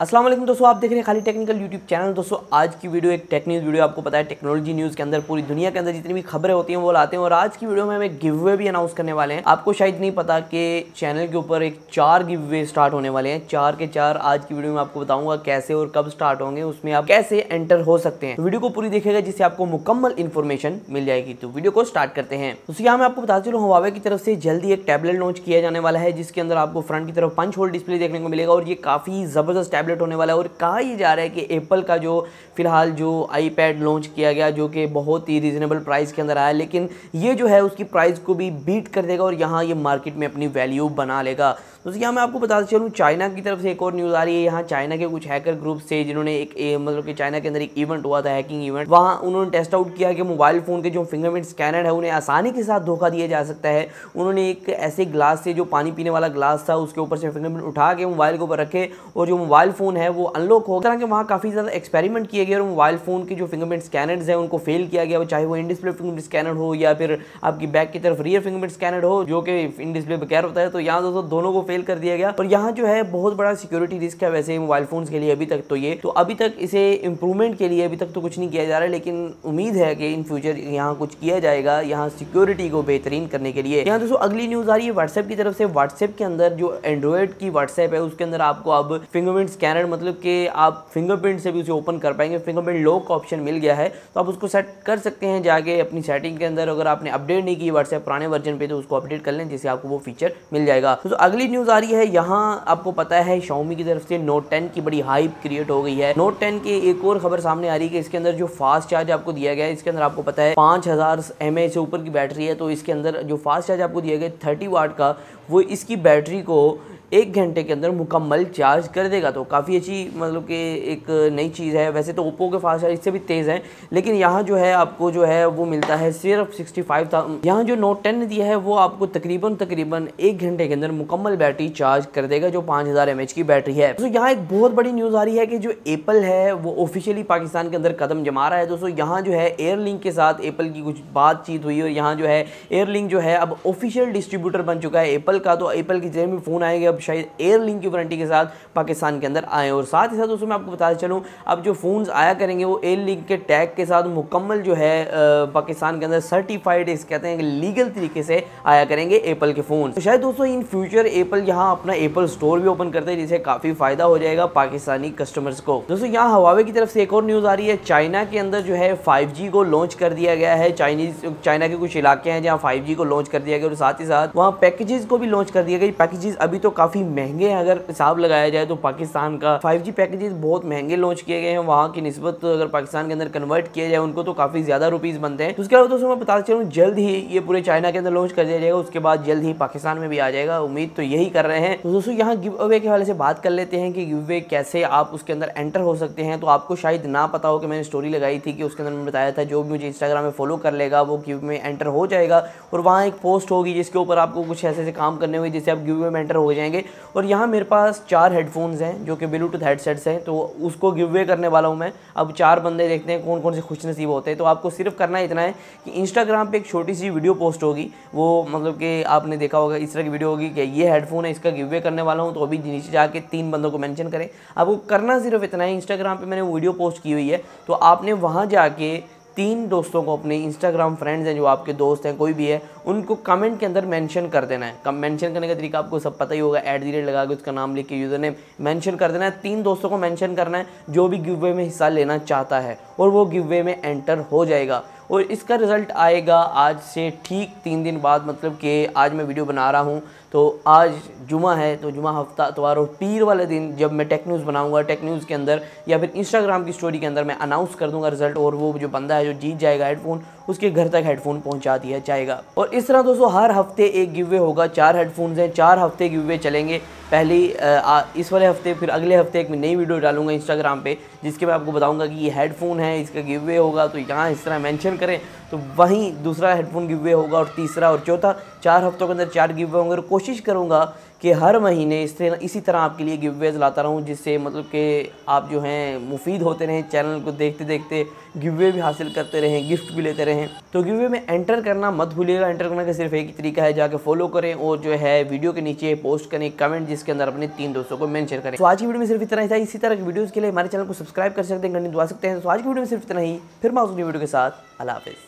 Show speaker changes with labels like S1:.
S1: वालेकुम दोस्तों, आप देख रहे हैं खाली टेक्निकल यूट्यूब चैनल दोस्तों, आज की वीडियो एक टेक न्यूज़ वीडियो आपको पता है टेक्नोलॉजी न्यूज़ के अंदर, पूरी दुनिया के अंदर जितनी भी खबरें होती हैं, वो लाते हैं। और आज की वीडियो में हम एक गिव वे भी अनाउंस करने वाले हैं। आपको शायद नहीं पता कि चैनल के ऊपर एक चार गिव वे स्टार्ट होने वाले हैं। चार के चार आज की वीडियो में आपको बताऊँगा कैसे और कब स्टार्ट होंगे, उसमें आप कैसे एंटर हो सकते हैं। वीडियो को पूरी देखेगा जिससे आपको मुकम्मल इन्फॉर्मेशन मिल जाएगी। तो वीडियो को स्टार्ट करते हैं। तो यहाँ मैं आपको बता चलूँ हवावे की तरफ़ से जल्दी एक टैबलेट लॉन्च किया जाने वाला है, जिसके अंदर आपको फ्रंट की तरफ़ पंच होल डिस्प्ले देखने को मिलेगा। और ये काफ़ी ज़बरदस्त टैबलेट होने वाला है और कहा ही जा रहा है कि एप्पल का जो फ़िलहाल जो आईपैड लॉन्च किया गया, जो कि बहुत ही रीज़नेबल प्राइस के अंदर आया, लेकिन ये जो है उसकी प्राइस को भी बीट कर देगा और यहाँ ये मार्केट में अपनी वैल्यू बना लेगा। दोस्तों, यहाँ मैं आपको बताता चलूँ चाइना की तरफ़ से एक और न्यूज़ आ रही है। यहाँ चाइना के कुछ हैकर ग्रुप से जिन्होंने एक मतलब कि चाइना के अंदर एक इवेंट हुआ था हैकिंग इवेंट वहाँ उन्होंने टेस्ट आउट किया कि मोबाइल फ़ोन के जो फिंगरप्रिंट स्कैनर है, उन्हें आसानी के साथ धोखा दिया जा सकता है। उन्होंने एक ऐसे ग्लास से, जो पानी पीने वाला ग्लास था, उसके ऊपर से फिंगरप्रिंट उठा के मोबाइल के ऊपर रखे और जो मोबाइल फ़ोन है, वो अनलॉक हो तरह के वहाँ काफ़ी ज़्यादा एक्सपेरिमेंट किए गए और मोबाइल फ़ोन के जो फिंगरप्रिंट स्कैनर्स हैं, उनको फेल किया गया। चाहे वो इन डिस्प्ले फिंगरप्रिंट स्कैनर हो या फिर आपकी बैक की तरफ़ रियर फिंगरप्रिंट स्कैनर हो, जो कि इन डिस्प्ले बगैर होता है तो यहाँ दोस्तों दोनों को फेल कर दिया गया। और यहाँ जो है, बहुत बड़ा सिक्योरिटी रिस्क है वैसे मोबाइल फ़ोन्स के लिए अभी तक तो ये। तो अभी तक इसे इंप्रूवमेंट के लिए अभी तक तो कुछ नहीं किया जा रहा है लेकिन उम्मीद है कि इन फ्यूचर यहाँ कुछ किया जाएगा, यहाँ सिक्योरिटी को बेहतरीन करने के लिए। यहाँ दोस्तों अगली न्यूज़ आ रही है व्हाट्सएप की तरफ़ से। व्हाट्सएप के अंदर जो एंड्रॉयड की व्हाट्सएप है, उसके अंदर आपको अब फिंगरप्रिंट स्कैनर मतलब कि आप फिंगरप्रिंट से भी उसे ओपन कर पाएँगे। फिंगरप्रिंट लॉक का ऑप्शन मिल गया है तो आप उसको सेट कर सकते हैं जाके अपनी सेटिंग के अंदर। अगर आपने अपडेट नहीं की व्हाट्सएप पुराने वर्जन पे तो उसको अपडेट कर लें, जिससे आपको वो फीचर मिल जाएगा। तो अगली न्यूज़ आ रही है, यहाँ आपको पता है Xiaomi की तरफ़ से नोट टेन की बड़ी हाइप क्रिएट हो गई है। नोट टेन की एक और खबर सामने आ रही है कि इसके अंदर जो फास्ट चार्ज आपको दिया गया है, इसके अंदर आपको पता है पाँच हज़ार से ऊपर की बैटरी है तो इसके अंदर जो फास्ट चार्ज आपको दिया गया थर्टी वाट का, वो इसकी बैटरी को एक घंटे के अंदर मुकम्मल चार्ज कर देगा। तो काफ़ी अच्छी मतलब कि एक नई चीज़ है। वैसे तो ओप्पो के फास्ट चार्ज इससे भी तेज़ हैं, लेकिन यहाँ जो है आपको जो है वो मिलता है सिर्फ़ सिक्सटी फाइव यहाँ जो नोट टेन दिया है, वो आपको तकरीबन तकरीबन एक घंटे के अंदर मुकम्मल बैटरी चार्ज कर देगा, जो पाँच हज़ार की बैटरी है। तो यहाँ एक बहुत बड़ी न्यूज़ आ रही है कि जो एप्पल है, वो ऑफिशियली पाकिस्तान के अंदर कदम जमा रहा है। दोस्तों, यहाँ जो है एयरलिंक के साथ एप्पल की कुछ बातचीत हुई और यहाँ जो है एयरलिंक जो है अब ऑफिशियल डिस्ट्रीब्यूटर बन चुका है एप्पल का। तो एप्पल की जेब में फ़ोन आएगा अब शायद एयर लिंक की वारंटी के साथ पाकिस्तान के अंदर आए और साथ ही साथ दोस्तों, मैं आपको बताते चलूँ, अब जो फ़ोन्स आया करेंगे, वो एयर लिंक के टैग के साथ मुकम्मल जो है पाकिस्तान के अंदर सर्टिफाइड इस कहते हैं लीगल तरीके से आया करेंगे एप्पल के फ़ोन तो शायद दोस्तों इन फ्यूचर एप्पल यहाँ अपना एप्पल स्टोर भी ओपन करते हैं, जिससे काफ़ी फ़ायदा हो जाएगा पाकिस्तानी कस्टमर्स को। दोस्तों, यहाँ हवावे की तरफ़ से एक और न्यूज़ आ रही है। चाइना के अंदर जो है फाइव को लॉन्च कर दिया गया है। चाइनीज़ चाइना के कुछ इलाके हैं जहाँ फाइव को लॉन्च कर दिया गया और साथ ही साथ वहाँ पैकेजेस को भी लॉन्च कर दिया गया पैकेजेस अभी तो काफ़ी महँगे हैं। अगर हिसाब लगाया जाए तो पाकिस्तान का 5G पैकेजेस बहुत महँगे लॉन्च किए गए हैं। वहाँ की नस्बत तो अगर पाकिस्तान के अंदर कन्वर्ट किया जाए, उनको तो काफ़ी ज़्यादा रुपीज़ बनते हैं। तो उसके अलावा दोस्तों, मैं बता चलूँ, जल्द ही ये पूरे चाइना के अंदर लॉन्च कर दिया जाएगा। उसके बाद जल्द ही पाकिस्तान में भी आ जाएगा। उम्मीद तो यही कर रहे हैं। तो दोस्तों, यहाँ गिव अवे के हवाले से बात कर लेते हैं कि गिव अवे कैसे आप उसके अंदर एंटर हो सकते हैं। तो आपको शायद ना पता हो कि मैंने स्टोरी लगाई थी कि उसके अंदर मैंने बताया था, जो भी मुझे इंस्टाग्राम में फॉलो कर लेगा, वो गिव में एंटर हो जाएगा। और वहाँ एक पोस्ट होगी जिसके ऊपर आपको कुछ ऐसे ऐसे काम करने हुए जिससे आप गिव में एंटर हो जाएँगे। और यहाँ मेरे पास चार हेडफोन्स हैं, जो कि ब्लूटूथ हेडसेट्स हैं तो उसको गिव वे करने वाला हूँ मैं। अब चार बंदे देखते हैं कौन कौन से खुश नसीब होते हैं। तो आपको सिर्फ़ करना इतना है कि इंस्टाग्राम पे एक छोटी सी वीडियो पोस्ट होगी। वो मतलब कि आपने देखा होगा, इस तरह की वीडियो होगी कि ये हेडफोन है, इसका गिव वे करने वाला हूँ तो अभी नीचे जाके तीन बंदों को मैंशन करें। आपको करना सिर्फ़ इतना है इंस्टाग्राम पर मैंने वीडियो पोस्ट की हुई है। तो आपने वहाँ जाके तीन दोस्तों को अपने इंस्टाग्राम फ्रेंड्स हैं, जो आपके दोस्त हैं, कोई भी है, उनको कमेंट के अंदर मेंशन कर देना है। कम मेंशन करने का तरीका आपको सब पता ही होगा एट दी रेट लगा के उसका नाम लिख के यूज़र ने मेंशन कर देना है। तीन दोस्तों को मेंशन करना है, जो भी गिव वे में हिस्सा लेना चाहता है, और वो गिव वे में एंटर हो जाएगा। और इसका रिज़ल्ट आएगा आज से ठीक तीन दिन बाद मतलब कि आज मैं वीडियो बना रहा हूँ। तो आज जुमा है तो जुमा हफ़्ता इतवार और पीर वाले दिन जब मैं टेक न्यूज़ बनाऊँगा, टेक न्यूज़ के अंदर या फिर इंस्टाग्राम की स्टोरी के अंदर मैं अनाउंस कर दूँगा रिज़ल्ट और वो जो बंदा है जो जीत जाएगा हेडफोन उसके घर तक हेडफोन पहुँचा दिया जाएगा। और इस तरह दोस्तों, हर हफ़्ते एक गिवे होगा, चार हेडफोन्स हैं, चार हफ़्ते गिवे चलेंगे। पहली इस वाले हफ़्ते, फिर अगले हफ़्ते एक नई वीडियो डालूँगा इंस्टाग्राम पे, जिसके मैं आपको बताऊँगा कि ये हेडफोन है, इसका गिवे होगा तो यहाँ इस तरह मेंशन करें तो वहीं दूसरा हेडफोन गिवे होगा और तीसरा और चौथा, चार हफ्तों के अंदर चार गिवे होंगे, और कोशिश करूँगा कि हर महीने इस तरह इसी तरह आपके लिए गिव वेज लाता रहूँ, जिससे मतलब कि आप जो हैं, मुफीद होते रहें चैनल को देखते देखते गिव भी हासिल करते रहें गिफ्ट भी लेते रहें। तो गिव में एंटर करना मत भूलिएगा। एंटर करने का सिर्फ़ एक ही तरीका है, जाके फॉलो करें और जो है वीडियो के नीचे पोस्ट करें कमेंट जिसके अंदर अपने तीन दोस्तों को मैंशन करें। तो आज की वीडियो में सिर्फ़ इतना ही था। इसी तरह की वीडियोज़ के लिए हमारे चैनल को सब्सक्राइब कर सकते हैं, घंटी दुआ सकते हैं। तो आज की वीडियो में सिर्फ़ इतना ही। फिर मैं उस वीडियो के साथ। हाफिज़।